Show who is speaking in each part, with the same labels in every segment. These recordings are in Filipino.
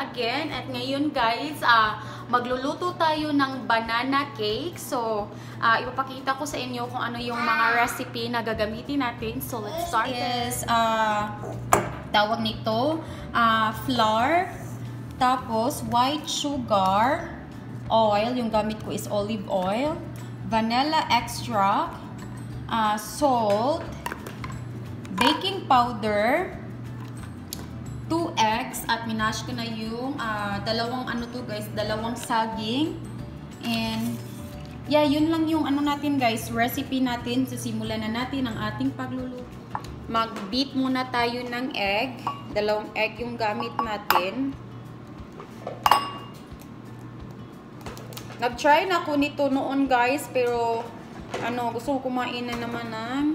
Speaker 1: again. At ngayon guys, uh, magluluto tayo ng banana cake. So, uh, ipapakita ko sa inyo kung ano yung mga recipe na gagamitin natin. So, let's start.
Speaker 2: Is, uh, tawag nito, uh, flour, tapos white sugar, oil, yung gamit ko is olive oil, vanilla extract, uh, salt, baking powder, 2 eggs at minash ko na yung uh, dalawang ano to guys, dalawang saging. And yeah, yun lang yung ano natin guys, recipe natin. Sisimulan na natin ang ating pagluluto. Mag-beat muna tayo ng egg. Dalawang egg yung gamit natin. Nag-try na ako nito noon guys, pero ano, gusto ko kumain na naman ng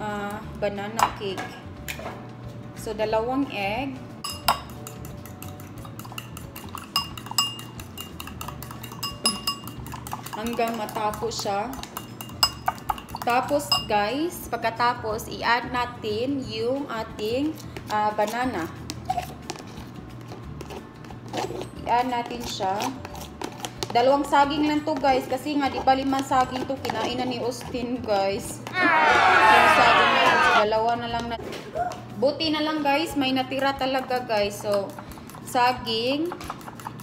Speaker 2: uh, banana cake. So, dalawang egg. Hanggang matapos siya. Tapos, guys, pagkatapos, i-add natin yung ating uh, banana. I-add natin siya. Dalawang saging lang to guys. Kasi nga, di ba limang saging to kinain na ni Austin, guys. Yung saging na yun. Dalawa na lang na. Buti na lang guys, may natira talaga guys. So, saging,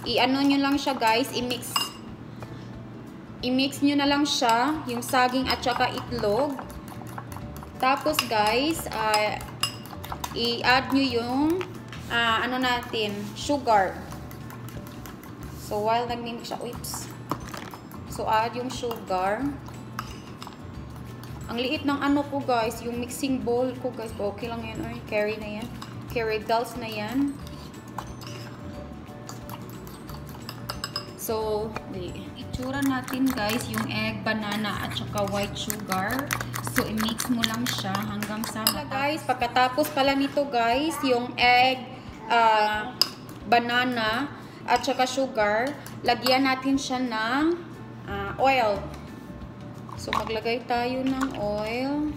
Speaker 2: i-ano nyo lang siya guys, i-mix. I-mix nyo na lang siya, yung saging at saka itlog. Tapos guys, uh, i-add nyo yung, uh, ano natin, sugar. So, while nag-mix siya, oops. So, add yung sugar. Ang liit ng ano ko guys, yung mixing bowl ko guys. Okay lang yan. Ay, carry na yan. Carry dolls na yan. So, itsura natin guys, yung egg, banana, at saka white sugar. So, i-mix mo lang siya hanggang sa matapos. guys, pagkatapos pala nito guys, yung egg, uh, banana, at saka sugar, lagyan natin siya ng uh, oil. So, maglagay tayo ng oil.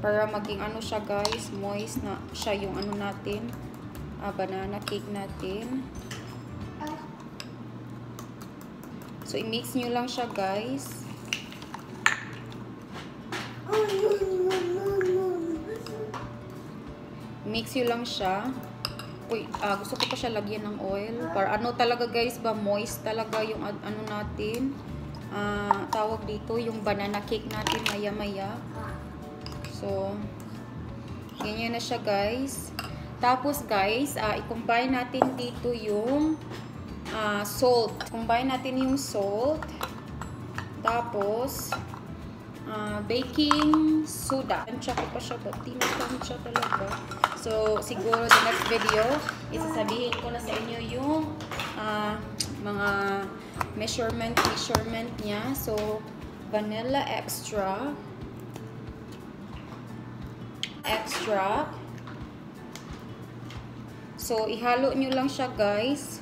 Speaker 2: Para maging ano siya guys, moist na siya yung ano natin. Uh, banana cake natin. So, i-mix nyo lang siya guys. Mix nyo lang siya. Uy, uh, gusto ko pa siya lagyan ng oil. Para ano talaga guys ba, moist talaga yung ano natin uh, tawag dito, yung banana cake natin maya-maya. So, ganyan na siya guys. Tapos guys, uh, i-combine natin dito yung uh, salt. Combine natin yung salt. Tapos, uh, baking soda. Tansya ko pa siya, ba't tinatansya talaga? So, siguro the next video, isasabihin ko na sa inyo yung uh, mga measurement measurement niya. So, vanilla extra extra So, ihalo nyo lang siya, guys.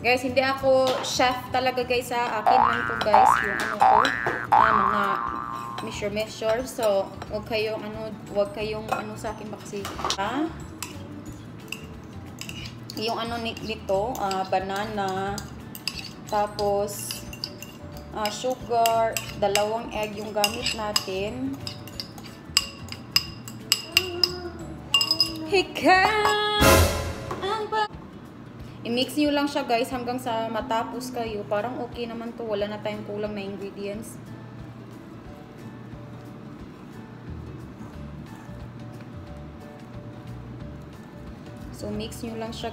Speaker 2: Guys, hindi ako chef talaga, guys, sa akin lang to, guys, yung ano ko, ah, mga measure measure. So wag kayong ano wag kayong ano sa akin kasi ha? Yung ano nito uh, banana. Tapos uh, sugar. Dalawang egg yung gamit natin. Hika! I-mix nyo lang siya guys hanggang sa matapos kayo. Parang okay naman to. Wala na tayong kulang na ingredients. So, mix nyo lang siya.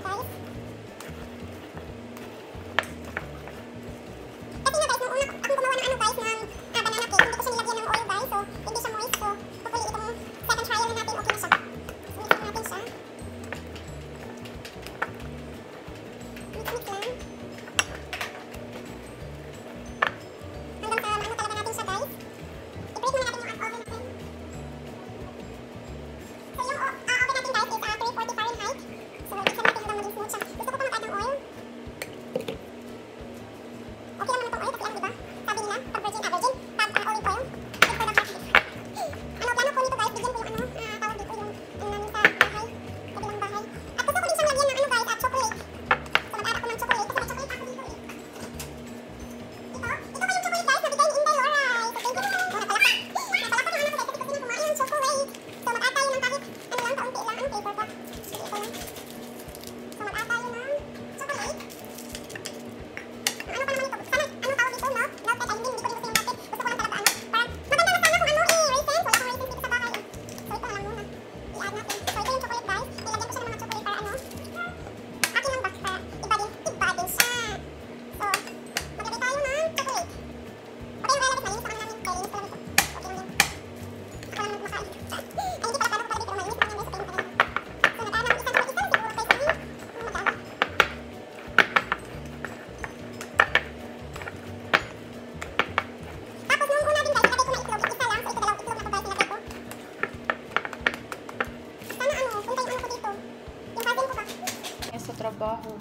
Speaker 2: Baho.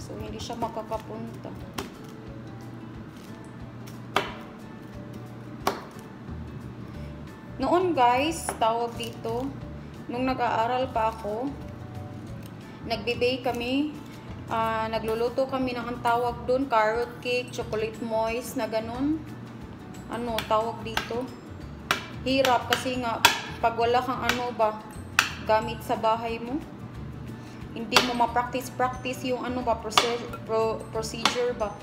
Speaker 2: So, hindi siya makakapunta. Noon guys, tawag dito, nung nag-aaral pa ako, nagbe-bake kami, ah, nagluluto kami ng ang tawag doon, carrot cake, chocolate moist na ganun. Ano, tawag dito. Hirap kasi nga, pag wala kang ano ba, gamit sa bahay mo, hindi mo ma-practice-practice yung ano ba, proce- pro- procedure ba.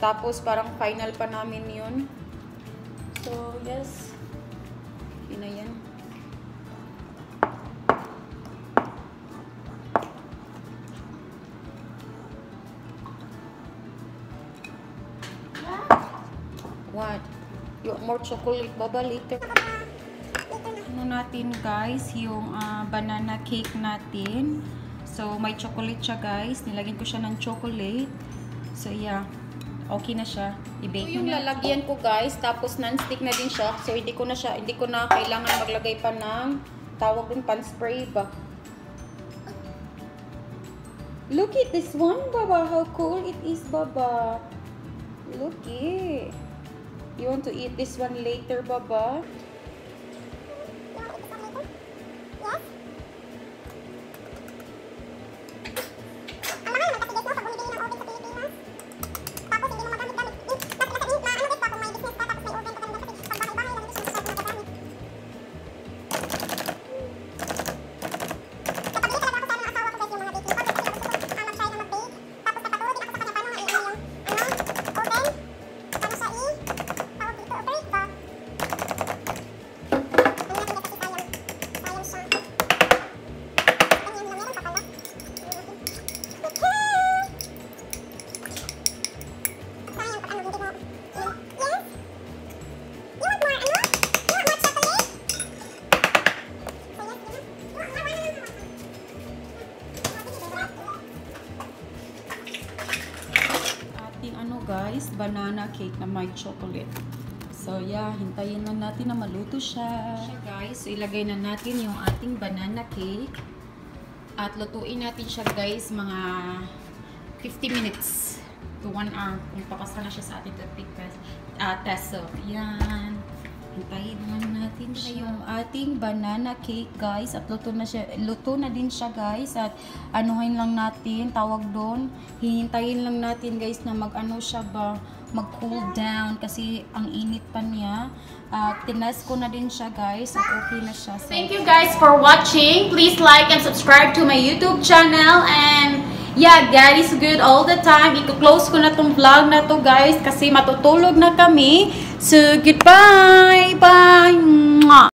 Speaker 2: Tapos parang final pa namin yun. So, yes. Yun na yan. What? Want more chocolate, Baba, later? Ano natin, guys, yung ah, banana cake natin. So, may chocolate siya, guys. Nilagyan ko siya ng chocolate. So, yeah. Okay na siya. I-bake
Speaker 1: Ito yung
Speaker 2: na.
Speaker 1: lalagyan ko guys, tapos non-stick na din siya. So hindi ko na siya, hindi ko na kailangan maglagay pa ng tawag dun pan spray ba.
Speaker 2: Look at this one, Baba. How cool it is, Baba. Look it. You want to eat this one later, Baba? Ano guys, banana cake na may chocolate. So yeah, hintayin lang natin na maluto siya. Siya guys, so ilagay na natin yung ating banana cake. At lutuin natin siya guys mga 50 minutes to 1 hour kung pakasal na siya sa ating toothpick. Uh, test. So, yan. Hintayin lang natin siya. Yung ating banana cake guys. At luto na siya luto na din siya guys. At anuhin lang natin tawag doon. Hihintayin lang natin guys na mag ano siya ba? Mag cool down kasi ang init pa niya. At tinas ko na din siya guys. At okay na siya so,
Speaker 1: Thank you guys for watching. Please like and subscribe to my YouTube channel. And yeah, God is good all the time. Iko-close ko na tong vlog na to guys kasi matutulog na kami. So goodbye. Bye.